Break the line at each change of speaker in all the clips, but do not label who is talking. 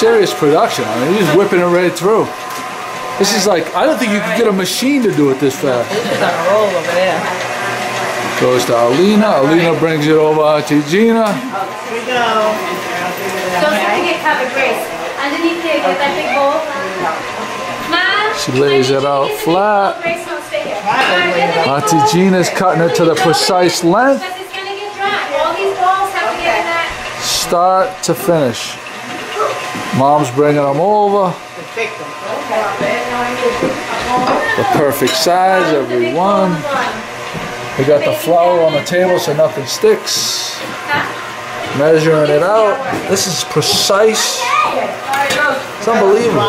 is serious production. I mean, he's whipping it right through. This is like, I don't think you could get a machine to do it this fast.
It's on a roll over there.
Goes to Alina. Alina brings it over to Gina.
Oh, here we go.
Don't have to get covered, Grace. Underneath here, get that big bowl. Mom?
She lays it out
get the big
flat.
bowl. Grace, no, stay here. Alright, get the big
Auntie. Gina's cutting it to the precise length.
Because it's gonna get dry. All these balls have to get in that.
Start to finish. Mom's bringing them over. The perfect size, every one. We got the flour on the table so nothing sticks. Measuring it out. This is precise. It's unbelievable.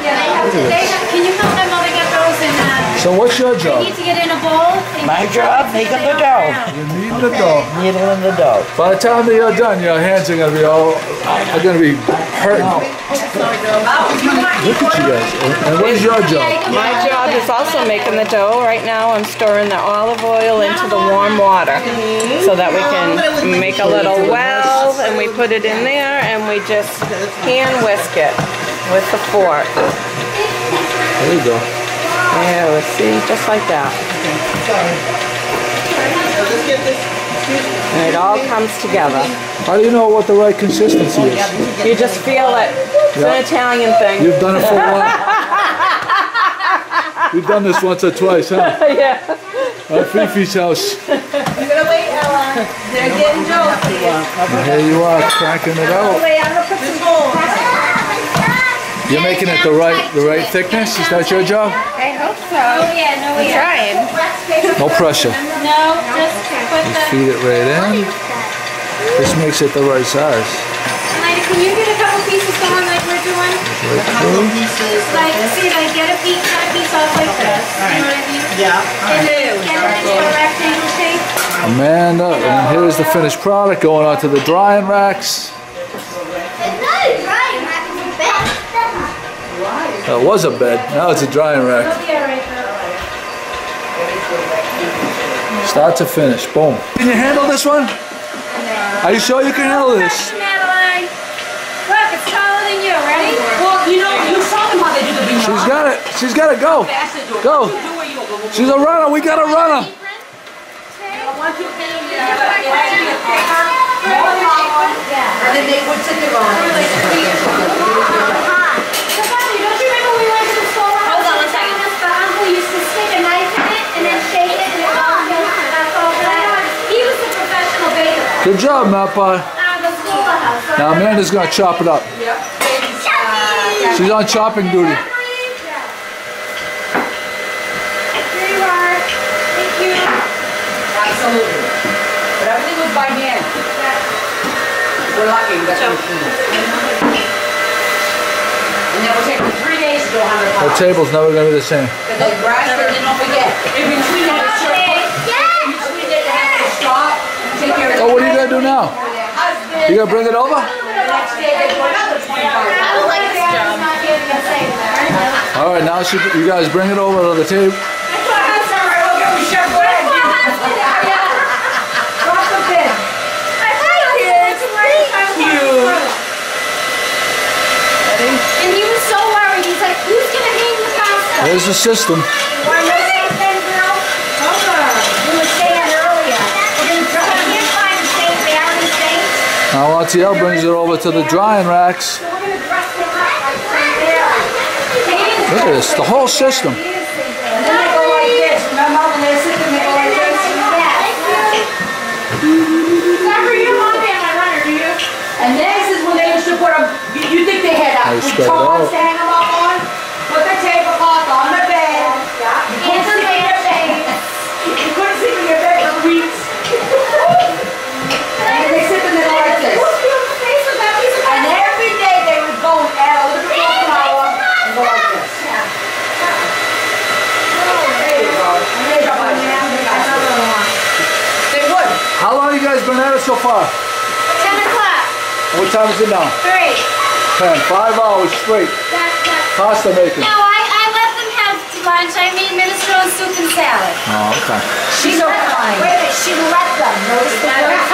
Yeah, they have to, they have, can you help my mother get those in, uh,
So what's your
they
job?
need to get in a bowl?
My job,
get
making the dough.
You need the dough.
Needling the dough.
By the time that you're done, your hands are gonna be all, are gonna be hurting. Oh. Look at you guys. And and what is your job?
My job is also making the dough. Right now I'm storing the olive oil into the warm water so that we can make a little well and we put it in there and we just hand whisk it with the fork.
There you go.
Yeah, let's see, just like that. And it all comes together.
How do you know what the right consistency is?
You just feel it. It's an Italian thing.
You've done it for a while. We've done this once or twice, huh?
yeah.
At Fifi's house. You're gonna wait, Ella.
They're getting dough.
And here you are, cracking it out.
Wait, I'm gonna put some.
You're making it the right, the right thickness. Is that your job?
I hope so.
Oh, yeah, no, we
Trying.
No pressure.
No, just put the,
Feed it right in. This makes it the right size.
Elena, can you get a couple pieces going like we're doing?
Right through.
Like, see, like, get a piece, cut a piece off like this. You know what I mean?
Yeah.
And then get it into a rectangle shape.
Amanda, and here's the finished product going out to the drying racks. No drying rack is a bed. Why? That was a bed, now it's a drying rack.
Yeah, right there.
Start to finish, boom. Can you handle this one? Are you sure you can handle this?
Madeline. Look, it's taller than you. Ready?
Well, you know, you saw them how they do the bean
She's got it, she's got to go.
fast they do it.
Go. She's a runner, we got a runner.
One, two, three, you have a- you have a paper, more flour, and then they would sit there on it.
Don't you remember we went to the store? Hold on one second. The uncle used to stick a knife in it and then shake it and it all goes, that's all that. He was a professional baker.
Good job, Matt Pie.
Out of the schoolhouse.
Now Amanda's gonna chop it up. She's on chopping duty.
Here you are. Thank you.
Absolutely. But everything was by hand. We're lucky, we got the machine. And that will take me three days to go hundred
Her
pounds.
table's never gonna be the same.
Cause they brushed it, and don't forget, in between it, it's your foot. In between it, you have to stop, take care of
Oh, what are you gonna do now? You gonna bring it over?
The next day, they do another twenty-five.
like this job. Not giving us anything.
All right, now she, you guys bring it over to the table.
I'm sorry, I'll give you Chef Brad. Drop the pin.
And he was so worried. He's like, who's gonna hang the pasta?
There's the system.
One more thing, girl. You were saying earlier. We're gonna try. I can't find the same Barry things.
Now RTL brings it over to the drying racks.
We're gonna dress them up like Barry.
Look at this, the whole system.
And then they go like this, remember when they sit there, they go like this?
Never you want to be my runner, do you?
And this is when they used to put them, you, you think they had
They
uh,
spread it
tongs
out.
to hang them up on? Put the tablecloth on the bed. You couldn't sleep in your bed. You couldn't sleep in your bed for weeks. And then they sit in there like this. And every day they would go and add a little bit more flour and go like this. There you go. And they go like that. They would.
How long you guys been at it so far?
Ten o'clock.
What time is it now?
Three.
Ten. Five hours straight.
That's, that's.
Pasta making.
No, I, I let them have lunch. I made minestrone soup and salad.
Oh, okay.
She's so kind.
Wait a minute, she let them, notice the word?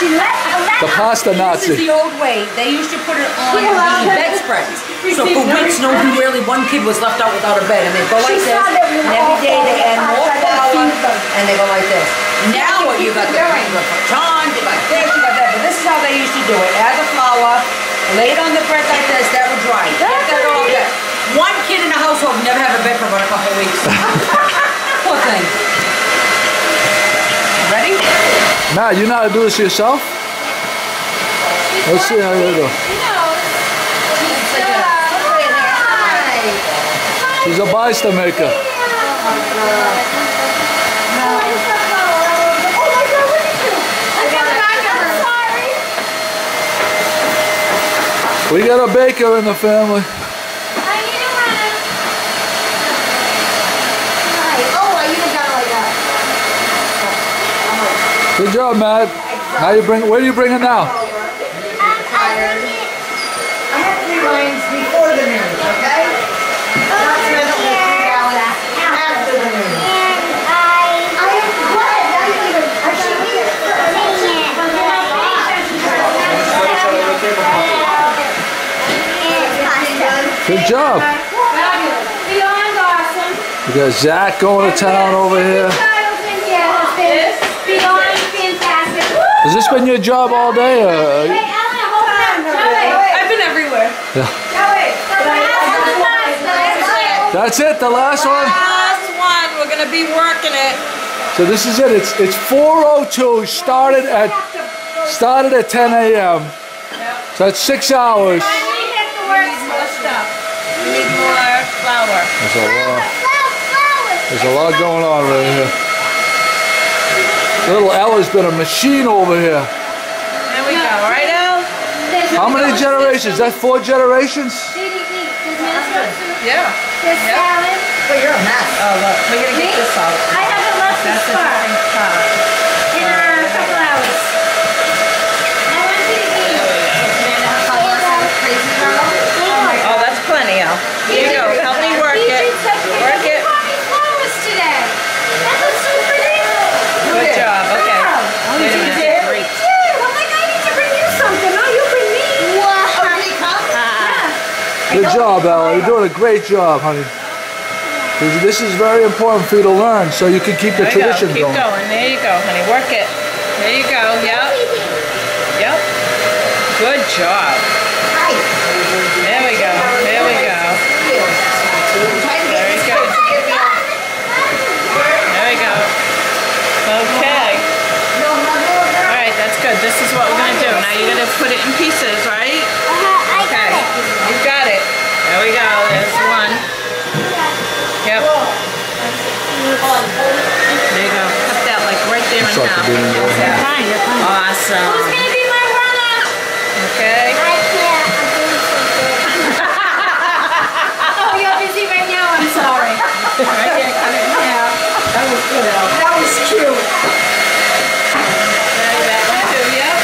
She left.
The pasta Nazi.
This is the old way. They used to put it on the bedspreads. So for weeks, nobody really, one kid was left out without a bed. And they go like this. And every day they add more flour. And they go like this. Now what you got the you got pecans, you got this, you got that. But this is how they used to do it. Add the flour, lay it on the bread like this. That would dry. Get that all good. One kid in the household never had a bed for about a couple of weeks. Poor thing. Ready?
Matt, you know how to do this yourself? Let's see how you do. She's a bayster maker. We got a baker in the family. Good job, Matt. How you bring? Where do you bring it now?
I have three lines before the news, okay? Not presently three hours after the news.
Good job.
Beyond awesome.
We got Zach going to town over here.
Has beyond fantastic.
Has this been your job all day? Or?
Wait, Ellen, hold on. Joey.
I've been everywhere.
Joey. The last the last one.
That's it. The last one.
Last one. We're gonna be working it.
So this is it. It's it's 4:02. Started at started at 10 a.m. So that's six hours.
Finally hit the work.
More stuff. We need more flour.
There's a lot. There's a lot going on right here. Little Ella's been a machine over here.
There we go. Right, El?
How many generations? That's four generations.
DDE. There's minestrone soup.
Yeah.
There's salad.
But you're a mess.
Oh, look. We're gonna get this out.
I haven't left this
That's a
far
different spot.
in a couple hours. I want you to eat.
Oh, that's plenty, El. Here you go. Help me work
You
it.
did such a good
Work
You
it.
brought me flowers today. That was so pretty.
Good job. Okay.
Wow.
Wait a minute. Great.
Yeah, I'm like, I need to bring you something. Oh, you bring me. Yeah.
Good job, Ella. You're doing a great job, honey. This is very important for you to learn, so you can keep the
There you go.
tradition
Keep
going.
going. There you go, honey. Work it. There you go. Yep. Yep. Good job. There we go. There we go. Very good. There we go. Okay. All right, that's good. This is what we're gonna do. Now you're gonna put it in pieces, right? Okay. You got it. There we go. There's one. Yep. There you go. Cut that like right there in
Suck
half.
it in there.
Who's
Awesome.
gonna be my runner?
Okay.
Oh, you're busy right now. I'm sorry.
Right here, cut it in half.
That was good, Al. That was cute.
There, that one too. Yep.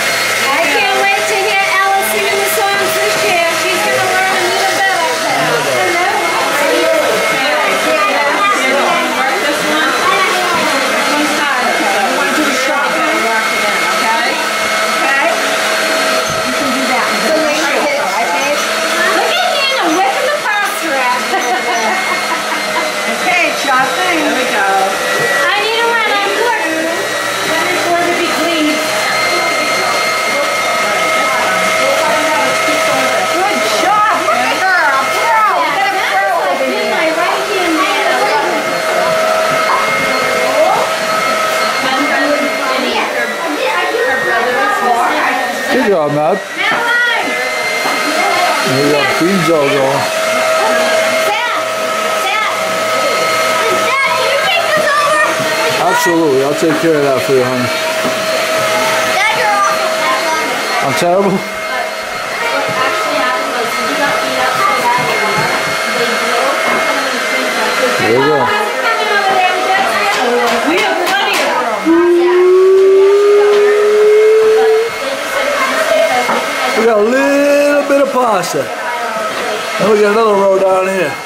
I can't wait to hear Ella singing the songs this year. She's gonna learn them even better. Hello.
Work this one. This one's hard because I want you to strong. Gotta work it in, okay?
Okay? You can do that. So make sure, right, babe?
Look at Hannah whipping the pasta wrap.
Okay, sure thing.
There we go.
I need a runner.
Then it's going to be clean. Good job. Look at her. A pro. Get a pro over
Been
here.
my right hand man.
Good job, Matt.
Madeline.
We got Beanzo going.
Dad. Dad. Dad, can you take this over?
Absolutely. I'll take care of that for you, honey.
Dad, you're awful.
I'm terrible.
Actually happened was he got beat up so bad they broke
There you go.
coming over there and just
We have plenty of room.
We got a And we got another row down here.